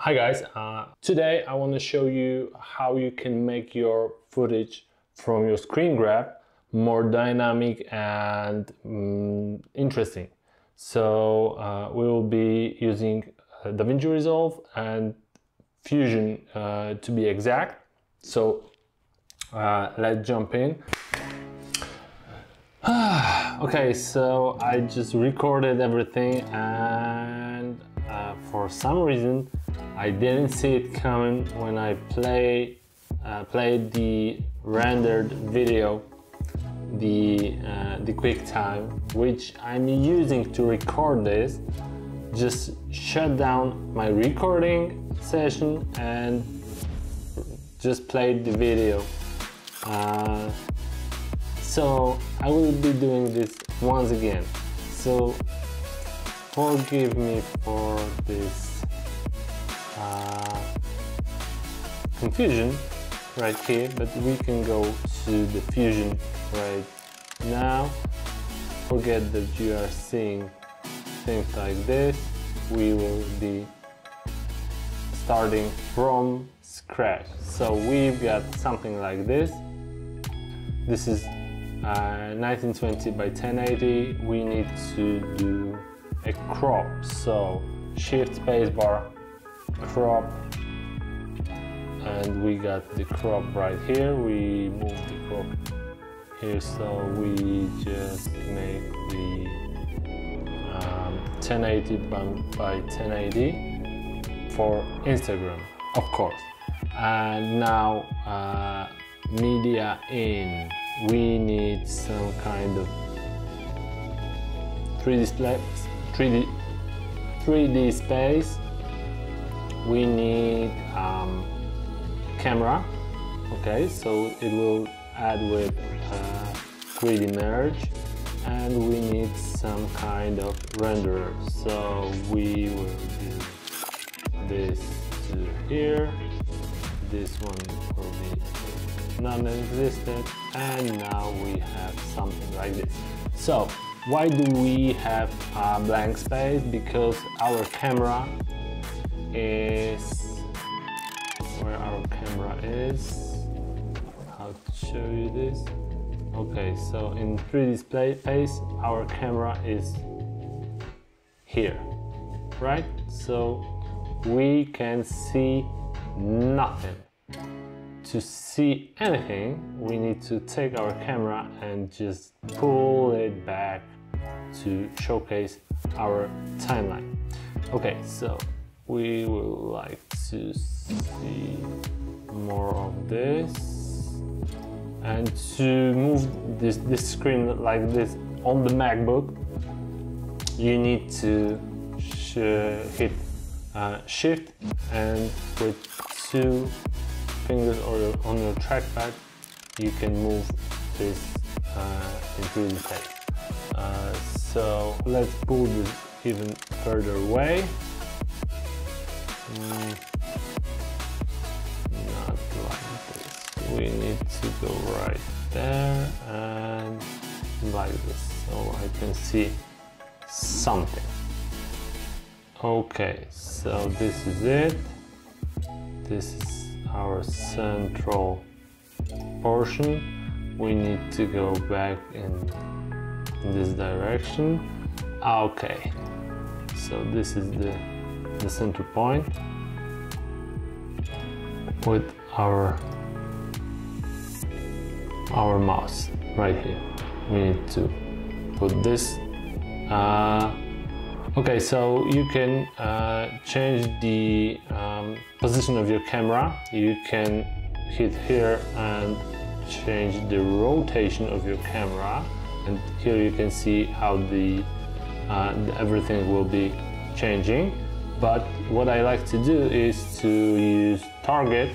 hi guys, uh, today I want to show you how you can make your footage from your screen grab more dynamic and um, interesting. So uh, we will be using uh, DaVinci Resolve and Fusion uh, to be exact. So uh, let's jump in. okay, so I just recorded everything and for some reason I didn't see it coming when I play uh, played the rendered video the uh, the QuickTime which I'm using to record this. Just shut down my recording session and just played the video. Uh, so I will be doing this once again. So forgive me for this uh, confusion right here but we can go to the fusion right now. Forget that you are seeing things like this. We will be starting from scratch. So we've got something like this. This is uh, 1920 by 1080 we need to do a crop. So shift spacebar, crop, and we got the crop right here. We move the crop here, so we just make the um, 1080 by 1080 for Instagram, of course. And now uh, media in. We need some kind of 3D 3D, 3D space, we need um, camera. Okay, so it will add with uh, 3D merge and we need some kind of renderer. So we will do this to here. This one will be non-existent and now we have something like this. So why do we have a blank space? Because our camera is is. How to show you this? Okay, so in 3D display space, our camera is here, right? So we can see nothing. To see anything, we need to take our camera and just pull it back to showcase our timeline. Okay, so we would like to see more of this and to move this, this screen like this on the MacBook you need to hit uh, shift and with two fingers or on your trackpad you can move this uh, into the text. Uh, so let's pull this even further away. Mm, to go right there and like this so I can see something. Okay, so this is it. This is our central portion. We need to go back in in this direction okay so this is the the center point with our our mouse right here we need to put this Uh, okay, so you can uh, change the um, position of your camera. You can hit here and change the rotation of your camera. And here you can see how the uh, everything will be changing. But what I like to do is to use target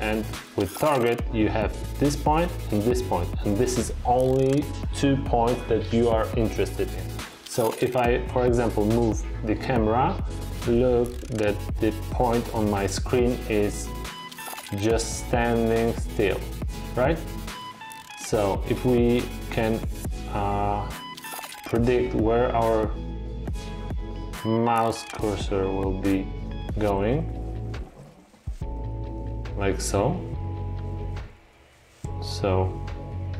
and with target you have this point and this point and this is only two points that you are interested in. So if I, for example, move the camera, look that the point on my screen is just standing still, right? So if we can uh, predict where our mouse cursor will be going, like so. So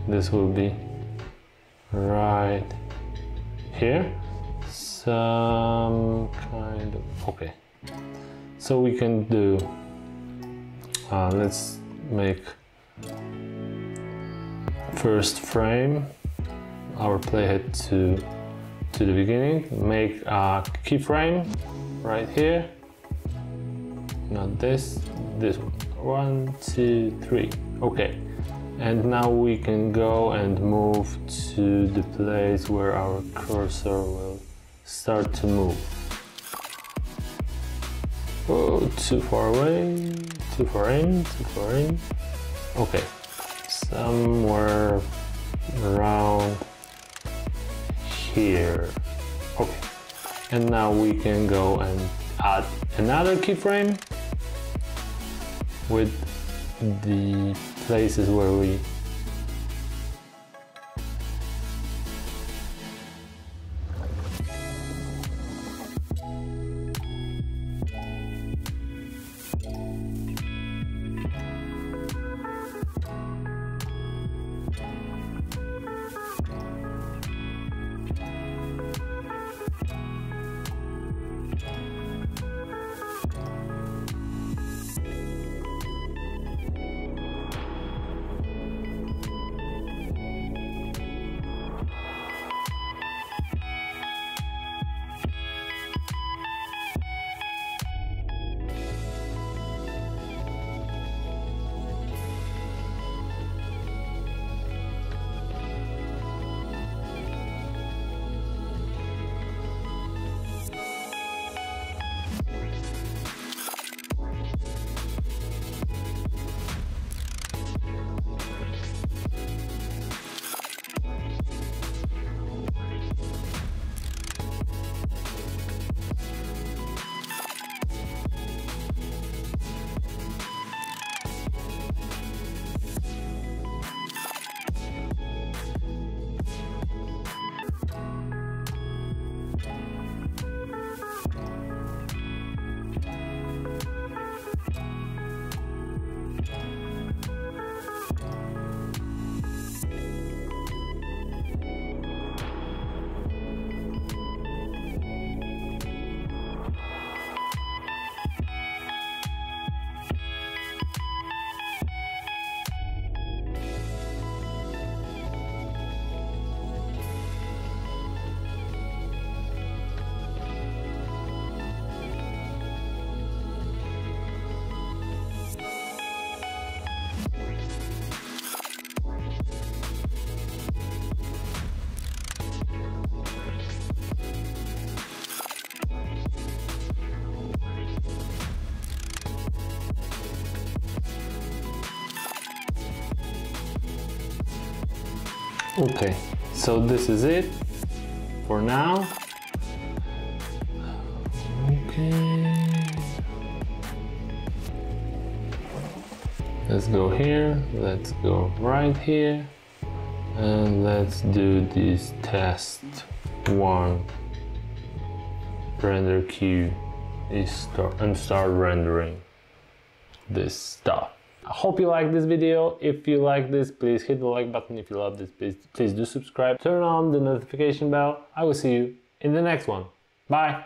this will be right here. Some kind of, okay. So we can do, uh, let's make first frame our playhead to to the beginning make a keyframe right here not this this one. One two three. Okay. And now we can go and move to the place where our cursor will start to move. Oh too far away too far in too far in. Okay. Somewhere around here. Okay. And now we can go and add another keyframe with the places where we Okay, so this is it for now. Okay. Let's go here, let's go right here, and let's do this test one. Render queue is start and start rendering this stuff. I hope you like this video. If you like this, please hit the like button. If you love this, please, please do subscribe. Turn on the notification bell. I will see you in the next one. Bye.